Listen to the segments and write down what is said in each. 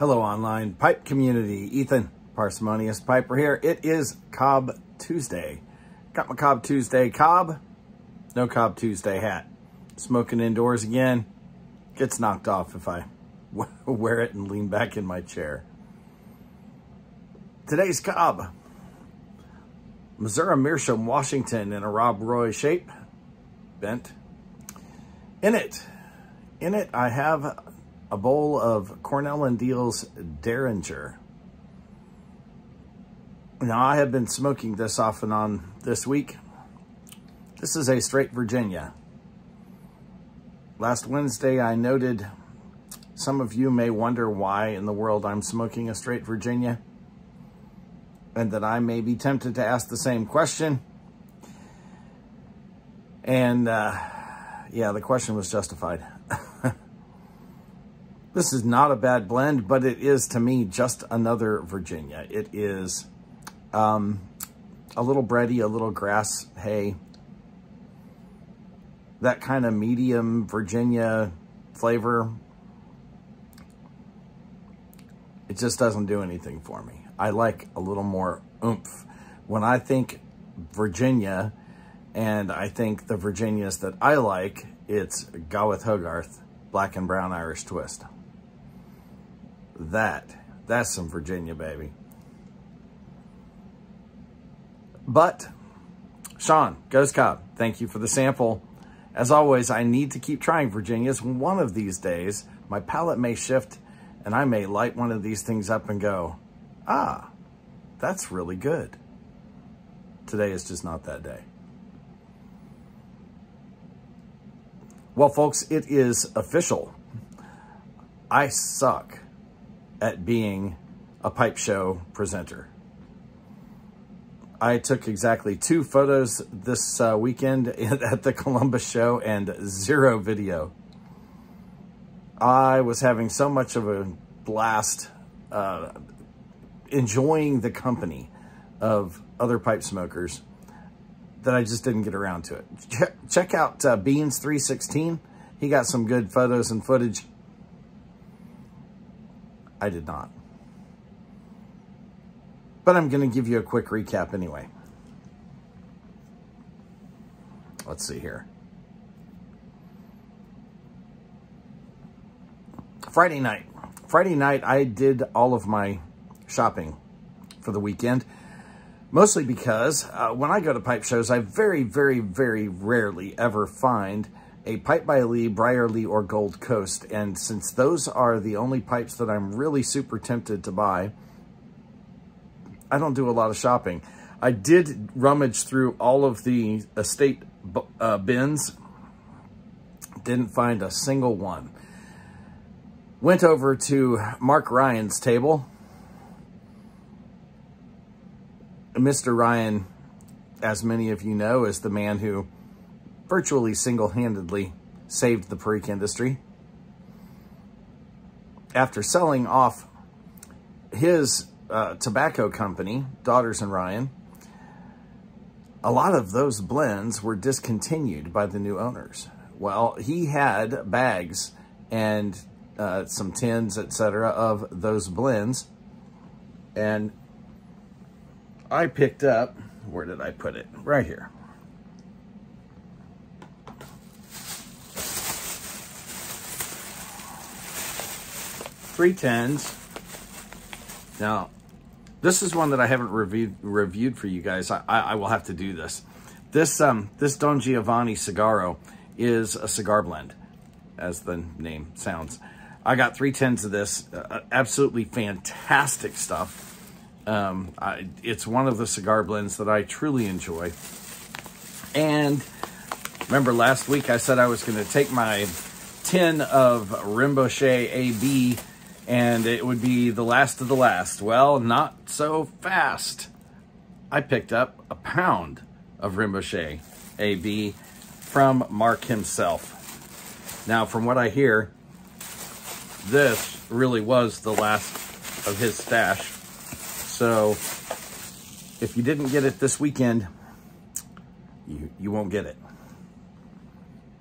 Hello, online pipe community. Ethan, Parsimonious Piper here. It is Cob Tuesday. Got my Cob Tuesday cob. No Cob Tuesday hat. Smoking indoors again. Gets knocked off if I wear it and lean back in my chair. Today's cob. Missouri Meerschaum, Washington in a Rob Roy shape. Bent. In it, in it, I have a bowl of Cornell and Diehl's Derringer. Now, I have been smoking this off and on this week. This is a straight Virginia. Last Wednesday, I noted some of you may wonder why in the world I'm smoking a straight Virginia and that I may be tempted to ask the same question. And uh, yeah, the question was justified. This is not a bad blend, but it is, to me, just another Virginia. It is um, a little bready, a little grass hay. That kind of medium Virginia flavor. It just doesn't do anything for me. I like a little more oomph. When I think Virginia, and I think the Virginias that I like, it's Gawith Hoggarth Black and Brown Irish Twist. That, that's some Virginia, baby. But, Sean, Goes Cobb, thank you for the sample. As always, I need to keep trying Virginias. One of these days, my palate may shift and I may light one of these things up and go, ah, that's really good. Today is just not that day. Well, folks, it is official. I suck at being a pipe show presenter. I took exactly two photos this uh, weekend at the Columbus show and zero video. I was having so much of a blast uh, enjoying the company of other pipe smokers that I just didn't get around to it. Check, out uh, Beans316. He got some good photos and footage I did not. But I'm going to give you a quick recap anyway. Let's see here. Friday night. Friday night, I did all of my shopping for the weekend. Mostly because uh, when I go to pipe shows, I very, very, very rarely ever find a Pipe by Lee, Briar Lee, or Gold Coast. And since those are the only pipes that I'm really super tempted to buy, I don't do a lot of shopping. I did rummage through all of the estate uh, bins. Didn't find a single one. Went over to Mark Ryan's table. Mr. Ryan, as many of you know, is the man who virtually single-handedly saved the Perique industry. After selling off his uh, tobacco company, Daughters and Ryan, a lot of those blends were discontinued by the new owners. Well, he had bags and uh, some tins, etc., of those blends. And I picked up, where did I put it? Right here. Three tens. Now, this is one that I haven't reviewed reviewed for you guys. I, I, I will have to do this. This um this Don Giovanni Cigaro is a cigar blend, as the name sounds. I got three tens of this. Uh, uh, absolutely fantastic stuff. Um, I, it's one of the cigar blends that I truly enjoy. And remember last week I said I was going to take my tin of Rinpoche AB and it would be the last of the last. Well, not so fast. I picked up a pound of Rinpoche AB from Mark himself. Now, from what I hear, this really was the last of his stash. So, if you didn't get it this weekend, you, you won't get it.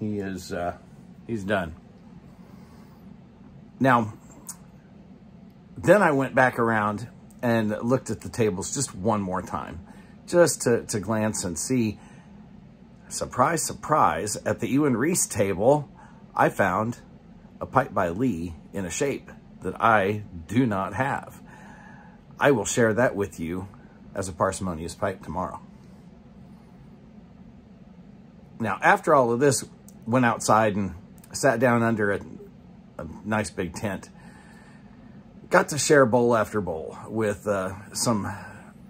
He is, uh, he's done. Now, then I went back around and looked at the tables just one more time, just to, to glance and see. Surprise, surprise, at the Ewan Reese table, I found a pipe by Lee in a shape that I do not have. I will share that with you as a parsimonious pipe tomorrow. Now, after all of this, went outside and sat down under a, a nice big tent. Got to share bowl after bowl with uh, some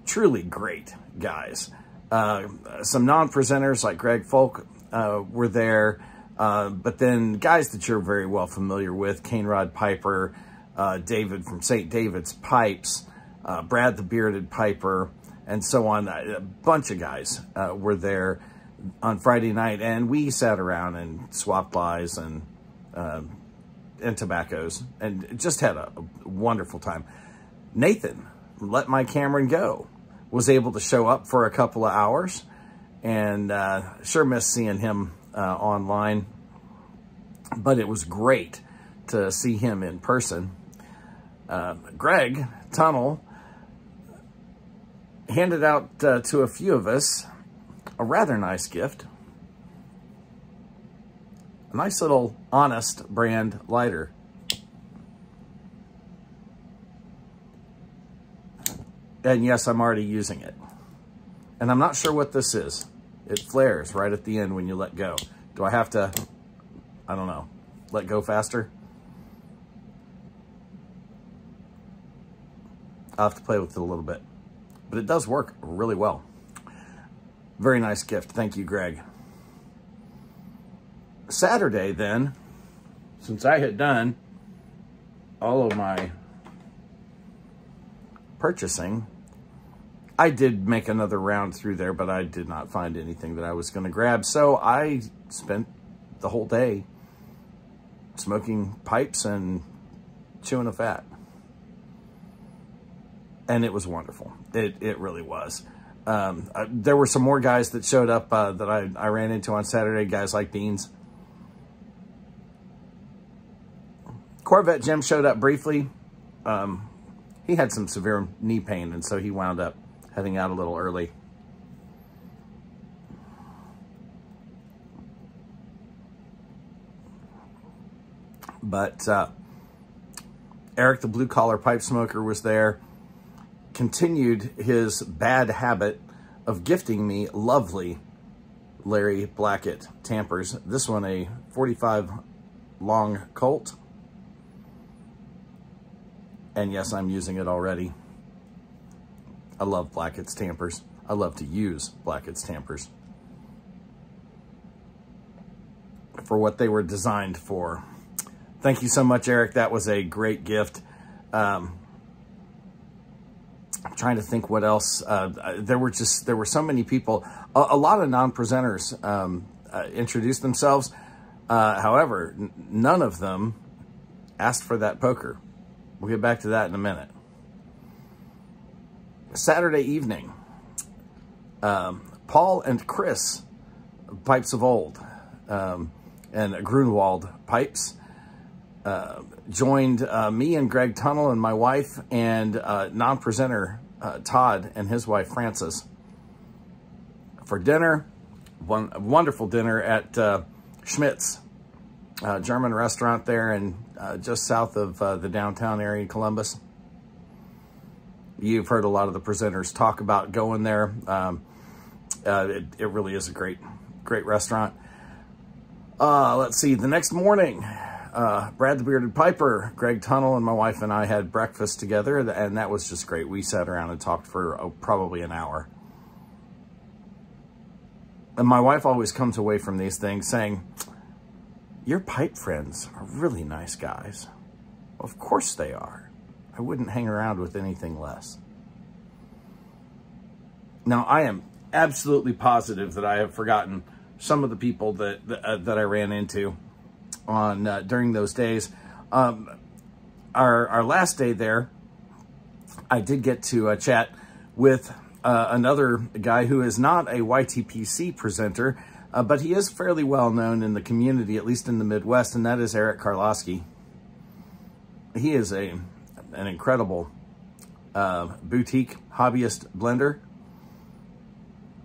truly great guys. Uh, some non-presenters like Greg Folk uh, were there, uh, but then guys that you're very well familiar with, Kane Rod Piper, uh, David from St. David's Pipes, uh, Brad the Bearded Piper, and so on. A bunch of guys were there on Friday night, and we sat around and swapped lies and and tobaccos, and just had a, a wonderful time. Nathan, let my Cameron go, was able to show up for a couple of hours, and uh, sure missed seeing him uh, online, but it was great to see him in person. Uh, Greg Tunnel handed out uh, to a few of us a rather nice gift. A nice little Honest brand lighter. And yes, I'm already using it. And I'm not sure what this is. It flares right at the end when you let go. Do I have to, I don't know, let go faster? I'll have to play with it a little bit. But it does work really well. Very nice gift. Thank you, Greg. Saturday, then, since I had done all of my purchasing, I did make another round through there, but I did not find anything that I was going to grab. So I spent the whole day smoking pipes and chewing a fat. And it was wonderful. It, it really was. Um, uh, there were some more guys that showed up uh, that I, I ran into on Saturday, guys like Beans. Corvette Jim showed up briefly. Um, he had some severe knee pain, and so he wound up heading out a little early. But uh, Eric, the blue-collar pipe smoker, was there continued his bad habit of gifting me lovely Larry Blackett tampers. This one, a 45 long Colt. And yes, I'm using it already. I love Blackett's tampers. I love to use Blackett's tampers for what they were designed for. Thank you so much, Eric. That was a great gift. Um, I'm trying to think what else. Uh, there were just, there were so many people, a, a lot of non-presenters um, uh, introduced themselves. Uh, however, none of them asked for that poker. We'll get back to that in a minute. Saturday evening, um, Paul and Chris, Pipes of Old, um, and Grunwald Pipes, uh, joined uh, me and Greg Tunnel and my wife and uh, non-presenter uh, Todd and his wife Frances for dinner. One wonderful dinner at uh, Schmidt's uh, German restaurant there and just south of the downtown area in Columbus. You've heard a lot of the presenters talk about going there. Um, it, it really is a great, great restaurant. let's see, the next morning, uh, Brad the Bearded Piper, Greg Tunnel, and my wife and I had breakfast together, and that was just great. We sat around and talked for oh, probably an hour. And my wife always comes away from these things saying, your pipe friends are really nice guys. Of course they are. I wouldn't hang around with anything less. Now, I am absolutely positive that I have forgotten some of the people that, uh, that I ran into on uh, during those days. Um, our, our last day there, I did get to uh, chat with uh, another guy who is not a YTPC presenter, uh, but he is fairly well known in the community, at least in the Midwest, and that is Eric Karlowski. He is a an incredible uh, boutique hobbyist blender.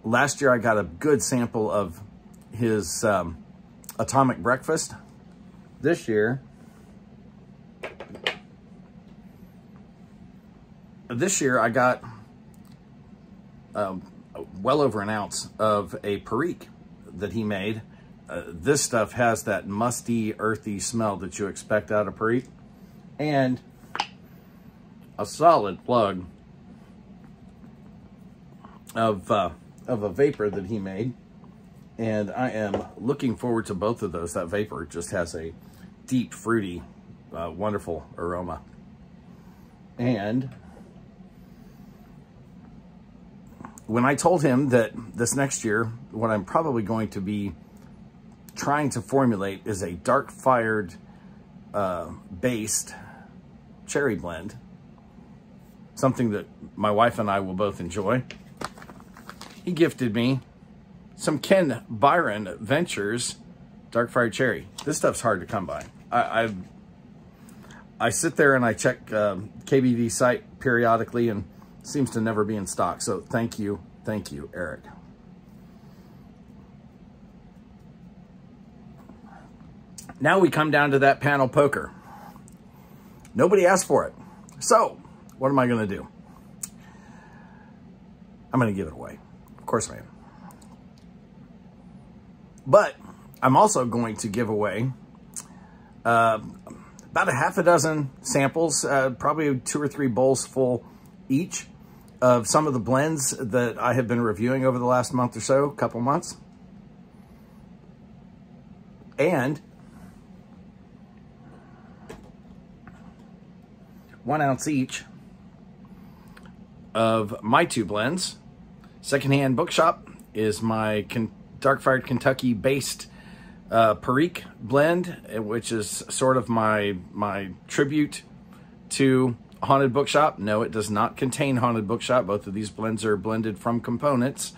Last year, I got a good sample of his um, Atomic Breakfast. This year, this year I got um, well over an ounce of a Perique that he made. Uh, this stuff has that musty, earthy smell that you expect out of Perique. And a solid plug of, uh, of a vapor that he made. And I am looking forward to both of those. That vapor just has a deep, fruity, uh, wonderful aroma. And when I told him that this next year, what I'm probably going to be trying to formulate is a dark fired uh, based cherry blend, something that my wife and I will both enjoy. He gifted me some Ken Byron Ventures Dark Fired Cherry. This stuff's hard to come by. I, I, I sit there and I check uh, KBV site periodically and seems to never be in stock. So thank you. Thank you, Eric. Now we come down to that panel poker. Nobody asked for it. So what am I going to do? I'm going to give it away. Of course I am. But I'm also going to give away uh, about a half a dozen samples, uh, probably two or three bowls full each of some of the blends that I have been reviewing over the last month or so, couple months. And one ounce each of my two blends. Secondhand Bookshop is my Dark Fired Kentucky based uh, Perique blend, which is sort of my my tribute to Haunted Bookshop. No, it does not contain Haunted Bookshop. Both of these blends are blended from components.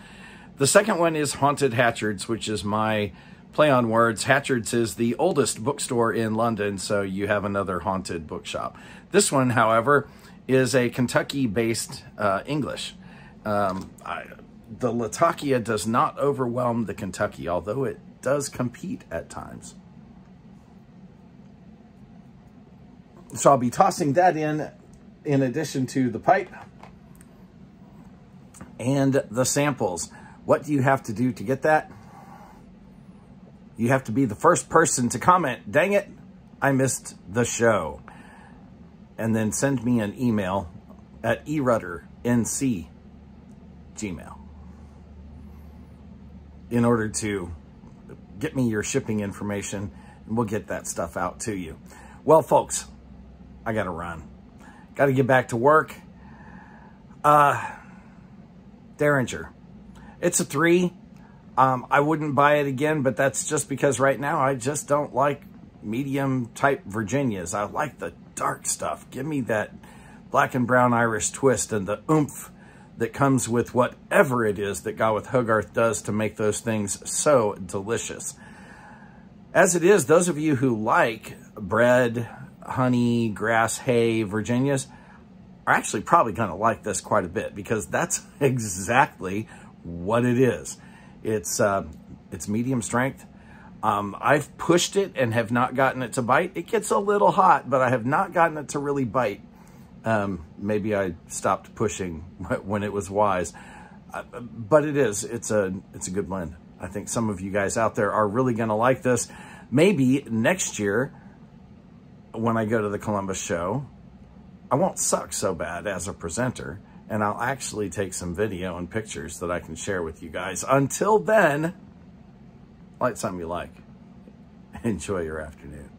The second one is Haunted Hatchards, which is my play on words. Hatchards is the oldest bookstore in London, so you have another haunted bookshop. This one, however, is a Kentucky-based uh, English. Um, I, the Latakia does not overwhelm the Kentucky, although it does compete at times. So I'll be tossing that in in addition to the pipe and the samples. What do you have to do to get that? You have to be the first person to comment, dang it, I missed the show. And then send me an email at erudder.nc gmail in order to get me your shipping information and we'll get that stuff out to you. Well, folks, I got to run. Got to get back to work. Uh, Derringer. It's a three. Um, I wouldn't buy it again, but that's just because right now I just don't like medium type Virginias. I like the dark stuff. Give me that black and brown Irish twist and the oomph that comes with whatever it is that Gawith Hoggarth does to make those things so delicious. As it is, those of you who like bread, honey, grass, hay, Virginias are actually probably going to like this quite a bit because that's exactly what it is. It's, uh, it's medium strength. Um, I've pushed it and have not gotten it to bite. It gets a little hot, but I have not gotten it to really bite. Um, maybe I stopped pushing when it was wise, uh, but it is, it's a, it's a good blend. I think some of you guys out there are really going to like this. Maybe next year, when I go to the Columbus show, I won't suck so bad as a presenter, and I'll actually take some video and pictures that I can share with you guys. Until then, light something you like. Enjoy your afternoon.